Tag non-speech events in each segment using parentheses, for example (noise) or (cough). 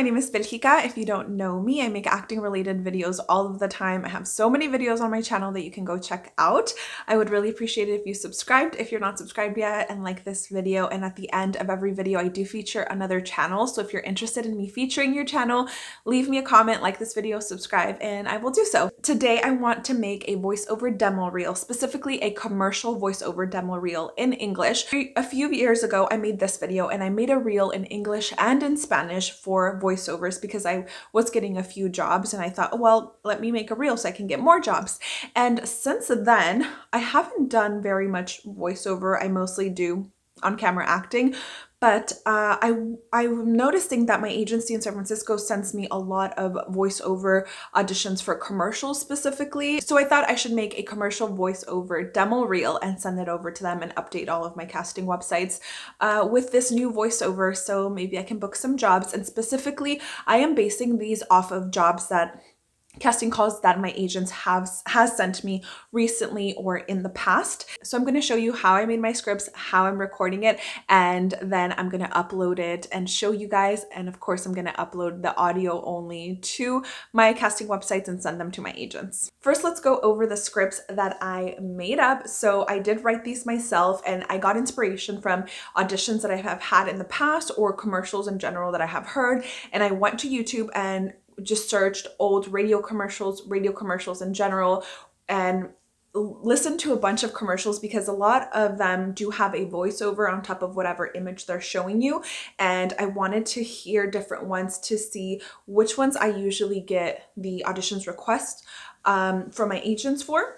My name is Belgica. If you don't know me, I make acting related videos all of the time. I have so many videos on my channel that you can go check out. I would really appreciate it if you subscribed if you're not subscribed yet and like this video. And at the end of every video, I do feature another channel. So if you're interested in me featuring your channel, leave me a comment, like this video, subscribe, and I will do so. Today, I want to make a voiceover demo reel, specifically a commercial voiceover demo reel in English. A few years ago, I made this video and I made a reel in English and in Spanish for voiceovers because I was getting a few jobs and I thought, oh, well, let me make a reel so I can get more jobs. And since then, I haven't done very much voiceover. I mostly do on camera acting, but uh, I, I'm noticing that my agency in San Francisco sends me a lot of voiceover auditions for commercials specifically. So I thought I should make a commercial voiceover demo reel and send it over to them and update all of my casting websites uh, with this new voiceover. So maybe I can book some jobs. And specifically, I am basing these off of jobs that casting calls that my agents have has sent me recently or in the past. So I'm going to show you how I made my scripts, how I'm recording it, and then I'm going to upload it and show you guys. And of course, I'm going to upload the audio only to my casting websites and send them to my agents. First, let's go over the scripts that I made up. So I did write these myself and I got inspiration from auditions that I have had in the past or commercials in general that I have heard. And I went to YouTube and just searched old radio commercials, radio commercials in general, and listened to a bunch of commercials because a lot of them do have a voiceover on top of whatever image they're showing you. And I wanted to hear different ones to see which ones I usually get the auditions request um, from my agents for.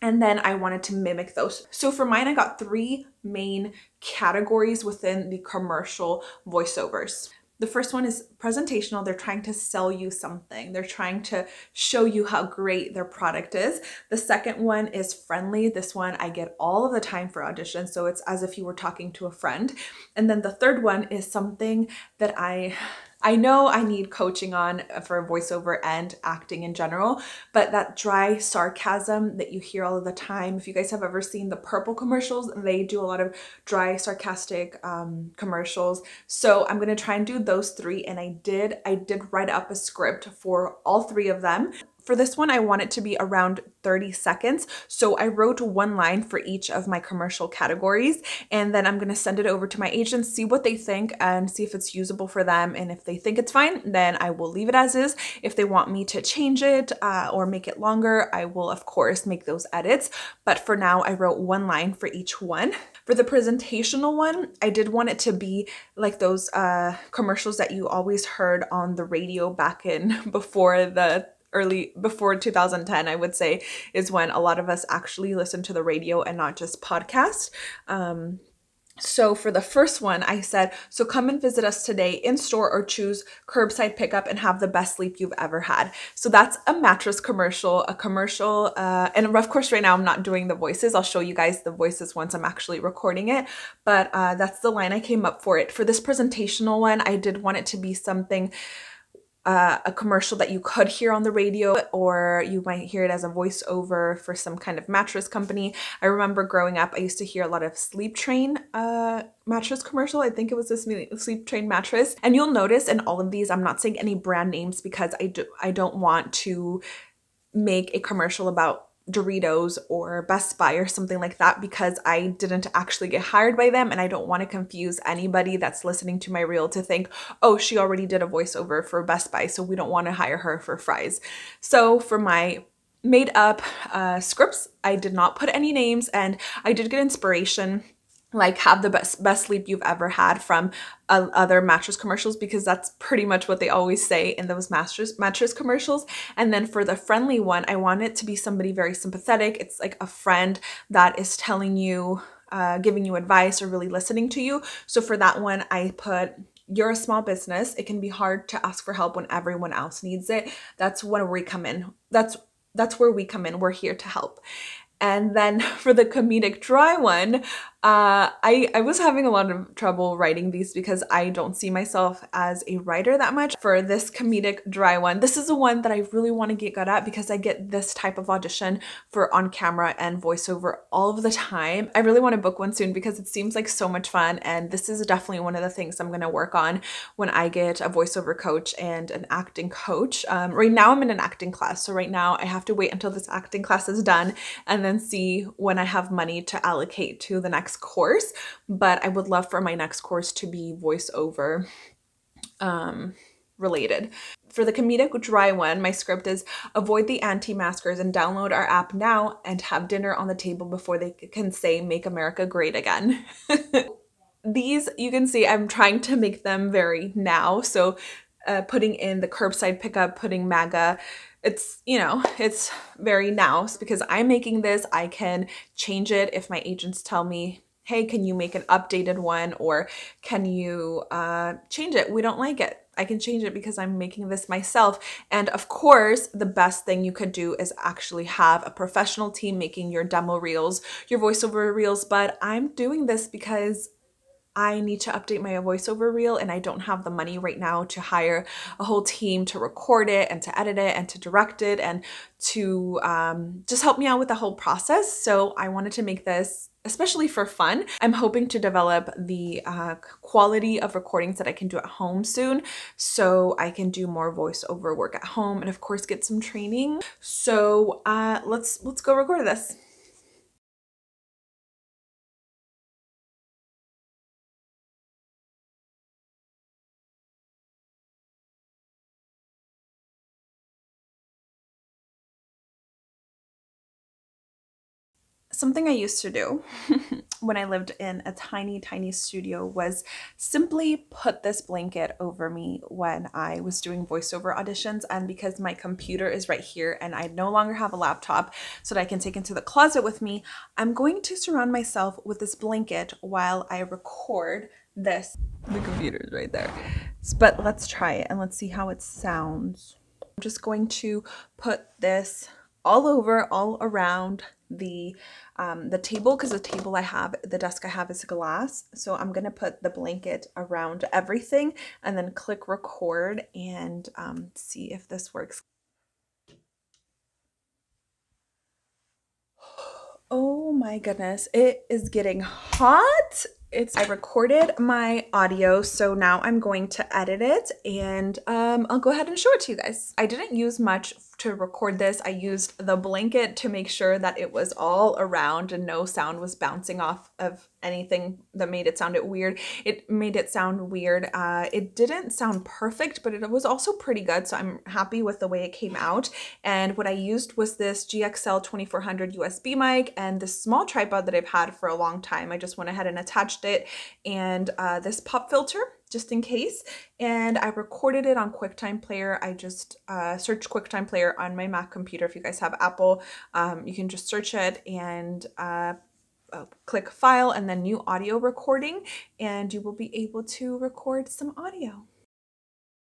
And then I wanted to mimic those. So for mine, I got three main categories within the commercial voiceovers. The first one is presentational. They're trying to sell you something. They're trying to show you how great their product is. The second one is friendly. This one I get all of the time for auditions. So it's as if you were talking to a friend. And then the third one is something that I I know I need coaching on for voiceover and acting in general, but that dry sarcasm that you hear all of the time, if you guys have ever seen the purple commercials, they do a lot of dry sarcastic um, commercials. So I'm gonna try and do those three and I did, I did write up a script for all three of them. For this one, I want it to be around 30 seconds. So I wrote one line for each of my commercial categories, and then I'm gonna send it over to my agents, see what they think, and see if it's usable for them. And if they think it's fine, then I will leave it as is. If they want me to change it uh, or make it longer, I will, of course, make those edits. But for now, I wrote one line for each one. For the presentational one, I did want it to be like those uh, commercials that you always heard on the radio back in (laughs) before the early before 2010 i would say is when a lot of us actually listen to the radio and not just podcast um, so for the first one, I said, so come and visit us today in store or choose curbside pickup and have the best sleep you've ever had. So that's a mattress commercial, a commercial, uh, and of course right now I'm not doing the voices. I'll show you guys the voices once I'm actually recording it, but uh, that's the line I came up for it. For this presentational one, I did want it to be something uh, a commercial that you could hear on the radio, or you might hear it as a voiceover for some kind of mattress company. I remember growing up, I used to hear a lot of Sleep Train uh, mattress commercial. I think it was this Sleep Train mattress. And you'll notice in all of these, I'm not saying any brand names because I, do, I don't want to make a commercial about Doritos or Best Buy or something like that because I didn't actually get hired by them and I don't want to confuse anybody that's listening to my reel to think, oh, she already did a voiceover for Best Buy, so we don't want to hire her for Fry's. So for my made up uh, scripts, I did not put any names and I did get inspiration like have the best best sleep you've ever had from uh, other mattress commercials because that's pretty much what they always say in those mattress mattress commercials. And then for the friendly one i want it to be somebody very sympathetic. It's like a friend that is telling you uh, giving you advice or really listening to you. So for that one i put you're a small business. It can be hard to ask for help when everyone else needs it. That's when we come in. That's that's where we come in. We're here to help. And then (laughs) for the comedic dry one, Uh, I, I was having a lot of trouble writing these because I don't see myself as a writer that much. For this comedic dry one, this is the one that I really want to get good at because I get this type of audition for on camera and voiceover all of the time. I really want to book one soon because it seems like so much fun and this is definitely one of the things I'm going to work on when I get a voiceover coach and an acting coach. Um, right now I'm in an acting class, so right now I have to wait until this acting class is done and then see when I have money to allocate to the next next course, but I would love for my next course to be voiceover um, related. For the comedic dry one, my script is avoid the anti-maskers and download our app now and have dinner on the table before they can say make America great again. (laughs) These you can see I'm trying to make them very now. So uh, putting in the curbside pickup, putting MAGA, it's you know it's very now because i'm making this i can change it if my agents tell me hey can you make an updated one or can you uh, change it we don't like it I can change it because I'm making this myself. And of course, the best thing you could do is actually have a professional team making your demo reels, your voiceover reels. But I'm doing this because I need to update my voiceover reel and I don't have the money right now to hire a whole team to record it and to edit it and to direct it and to um, just help me out with the whole process. So I wanted to make this especially for fun. I'm hoping to develop the uh, quality of recordings that I can do at home soon so I can do more voiceover work at home and of course get some training. So uh, let's let's go record this. Something I used to do (laughs) when I lived in a tiny, tiny studio was simply put this blanket over me when I was doing voiceover auditions. And because my computer is right here and I no longer have a laptop so that I can take into the closet with me, I'm going to surround myself with this blanket while I record this. The computer's right there. But let's try it and let's see how it sounds. I'm just going to put this all over, all around the um, the table because the table I have, the desk I have is glass. So I'm going to put the blanket around everything and then click record and um, see if this works. (sighs) Oh my goodness, it is getting hot it's I recorded my audio, so now I'm going to edit it and um, I'll go ahead and show it to you guys. I didn't use much to record this. I used the blanket to make sure that it was all around and no sound was bouncing off of anything that made it sound it weird. It made it sound weird. Uh, it didn't sound perfect, but it was also pretty good, so I'm happy with the way it came out. And what I used was this GXL 2400 USB mic and this small tripod that I've had for a long time. I just went ahead and attached it and uh, this pop filter just in case and I recorded it on QuickTime Player. I just uh, searched QuickTime Player on my Mac computer. If you guys have Apple, um, you can just search it and uh, uh, click file and then new audio recording and you will be able to record some audio.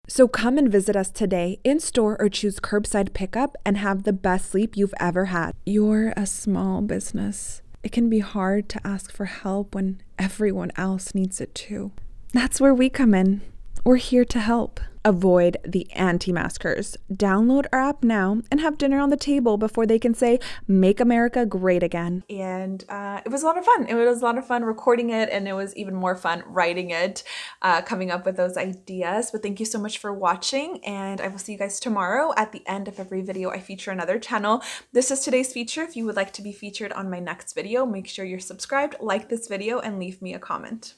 So come and visit us today in store or choose curbside pickup and have the best sleep you've ever had. You're a small business. It can be hard to ask for help when everyone else needs it too. That's where we come in. We're here to help. Avoid the anti maskers. Download our app now and have dinner on the table before they can say, Make America Great Again. And uh, it was a lot of fun. It was a lot of fun recording it, and it was even more fun writing it, uh, coming up with those ideas. But thank you so much for watching, and I will see you guys tomorrow. At the end of every video, I feature another channel. This is today's feature. If you would like to be featured on my next video, make sure you're subscribed, like this video, and leave me a comment.